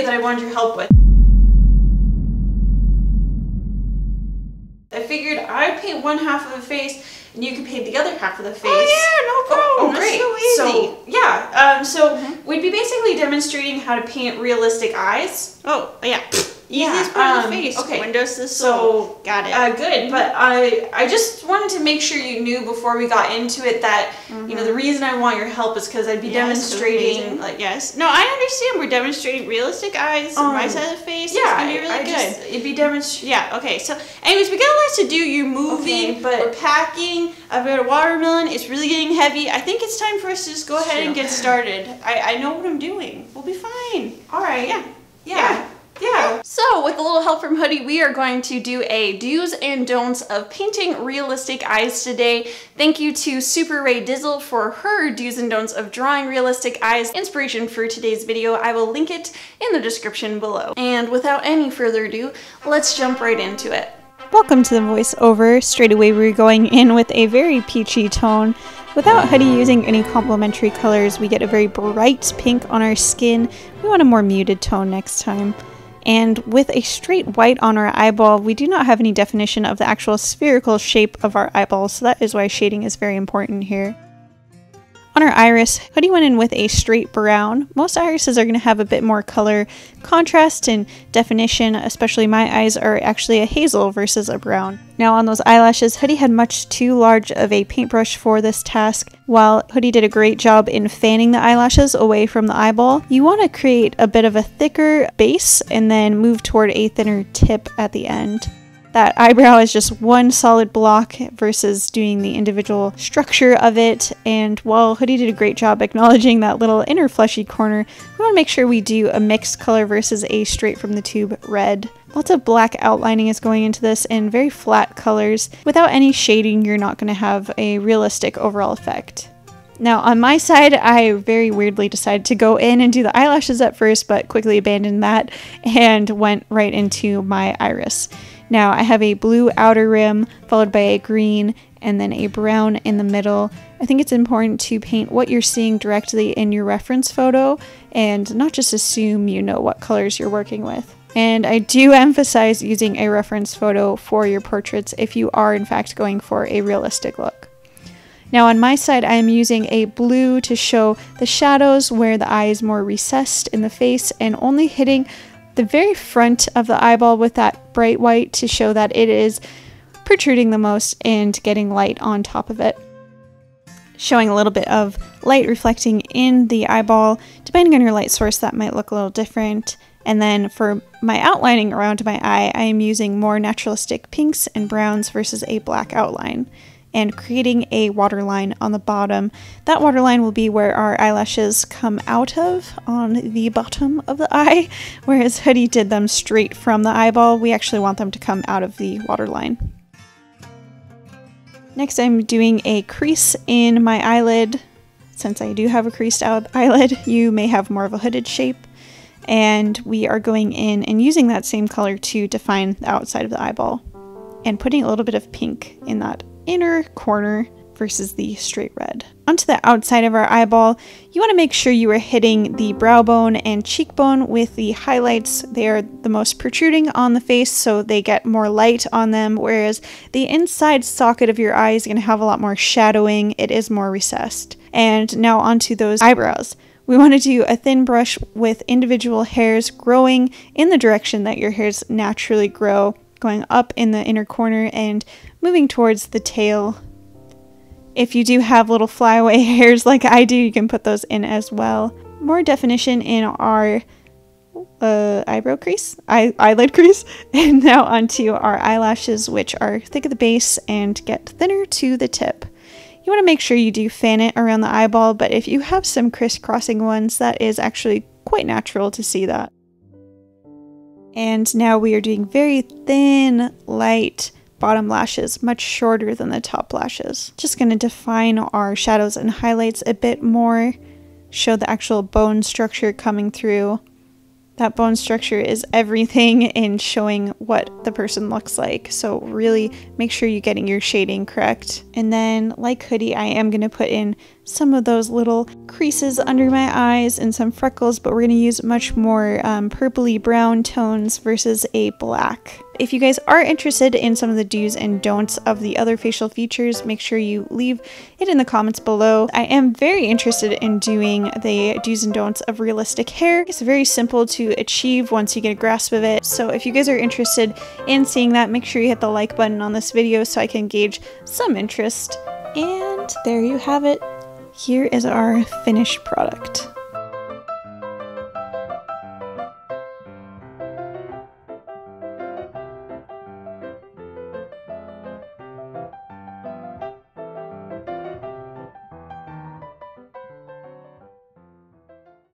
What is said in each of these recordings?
video that I wanted your help with. I figured I'd paint one half of the face and you could paint the other half of the face. Oh yeah, no problem. Oh, great. So easy. So, yeah, um, so Mm-hmm. we'd be basically demonstrating how to paint realistic eyes. oh yeah, Yeah, easiest part of um, the face. okay. Windows the So. Got it. Uh, good, but I I just wanted to make sure you knew before we got into it that you know the reason I want your help is because I'd be Mm-hmm. Demonstrating like yes. No, I understand. We're demonstrating realistic eyes. Um, my side of the face. yeah, it's gonna be really I good. just- it'd be demonstrating. Yeah, okay. So, anyways, we got a lot to do. You're moving, Okay, but- we're packing. I've got a watermelon. It's really getting heavy. I think it's time for us to just go ahead and get started. I, I know what I'm doing. We'll be fine. All right. Yeah. Yeah. With a little help from Hoodie, we are going to do a do's and don'ts of painting realistic eyes today. Thank you to SuperRaeDizzle for her do's and don'ts of drawing realistic eyes inspiration for today's video. I will link it in the description below. And without any further ado, let's jump right into it. Welcome to the voiceover. Straight away, we're going in with a very peachy tone. Without Hoodie using any complementary colors, we get a very bright pink on our skin. We want a more muted tone next time. And with a straight white on our eyeball, we do not have any definition of the actual spherical shape of our eyeball, so that is why shading is very important here. On our iris, Hoodie went in with a straight brown. Most irises are going to have a bit more color contrast and definition, especially my eyes are actually a hazel versus a brown. Now on those eyelashes, Hoodie had much too large of a paintbrush for this task. While Hoodie did a great job in fanning the eyelashes away from the eyeball, you want to create a bit of a thicker base and then move toward a thinner tip at the end that eyebrow is just one solid block versus doing the individual structure of it. And while Hoodie did a great job acknowledging that little inner fleshy corner, we want to make sure we do a mixed color versus a straight from the tube red. Lots of black outlining is going into this and very flat colors. Without any shading, you're not going to have a realistic overall effect. Now, on my side, I very weirdly decided to go in and do the eyelashes at first, but quickly abandoned that and went right into my iris. Now, I have a blue outer rim followed by a green and then a brown in the middle. I think it's important to paint what you're seeing directly in your reference photo and not just assume you know what colors you're working with. And I do emphasize using a reference photo for your portraits if you are, in fact, going for a realistic look. Now on my side, I am using a blue to show the shadows where the eye is more recessed in the face and only hitting the very front of the eyeball with that bright white to show that it is protruding the most and getting light on top of it. Showing a little bit of light reflecting in the eyeball. Depending on your light source, that might look a little different. And then for my outlining around my eye, I am using more naturalistic pinks and browns versus a black outline and creating a waterline on the bottom. That waterline will be where our eyelashes come out of on the bottom of the eye, whereas Hoodie did them straight from the eyeball. We actually want them to come out of the waterline. Next, I'm doing a crease in my eyelid. Since I do have a creased eyelid, you may have more of a hooded shape. And we are going in and using that same color to define the outside of the eyeball and putting a little bit of pink in that inner corner versus the straight red. Onto the outside of our eyeball, you want to make sure you are hitting the brow bone and cheekbone with the highlights. They are the most protruding on the face, so they get more light on them, whereas the inside socket of your eye is going to have a lot more shadowing. It is more recessed. And now onto those eyebrows. We want to do a thin brush with individual hairs growing in the direction that your hairs naturally grow, going up in the inner corner and moving towards the tail. If you do have little flyaway hairs like I do, you can put those in as well. More definition in our uh, eyebrow crease, eye- eyelid crease, and now onto our eyelashes, which are thick at the base and get thinner to the tip. You want to make sure you do fan it around the eyeball, but if you have some crisscrossing ones, that is actually quite natural to see that. And now we are doing very thin, light bottom lashes, much shorter than the top lashes. Just going to define our shadows and highlights a bit more, show the actual bone structure coming through. That bone structure is everything in showing what the person looks like. So really make sure you're getting your shading correct. And then like Hoodie, I am going to put in some of those little creases under my eyes and some freckles, but we're going to use much more um, purpley brown tones versus a black. If you guys are interested in some of the do's and don'ts of the other facial features, make sure you leave it in the comments below. I am very interested in doing the do's and don'ts of realistic hair. It's very simple to achieve once you get a grasp of it. So if you guys are interested in seeing that, make sure you hit the like button on this video so I can gauge some interest. And there you have it. Here is our finished product.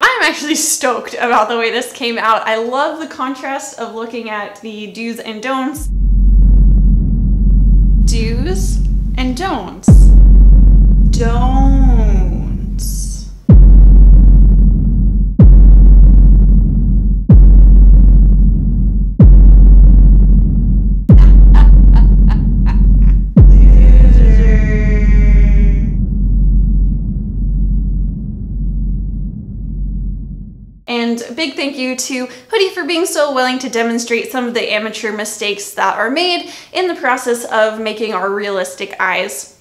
I'm actually stoked about the way this came out. I love the contrast of looking at the do's and don'ts. Do's and don'ts. Don'ts. And a big thank you to Hoodie for being so willing to demonstrate some of the amateur mistakes that are made in the process of making our realistic eyes.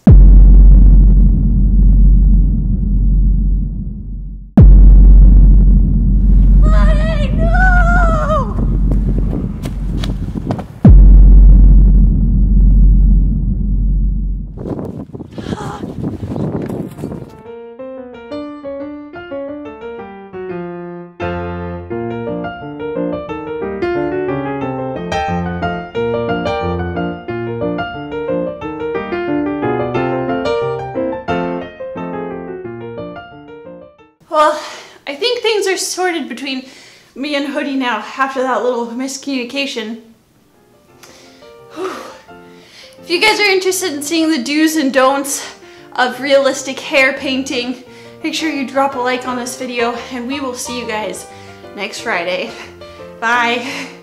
Well, I think things are sorted between me and Hoodie now after that little miscommunication. Whew. If you guys are interested in seeing the do's and don'ts of realistic hair painting, make sure you drop a like on this video and we will see you guys next Friday. Bye.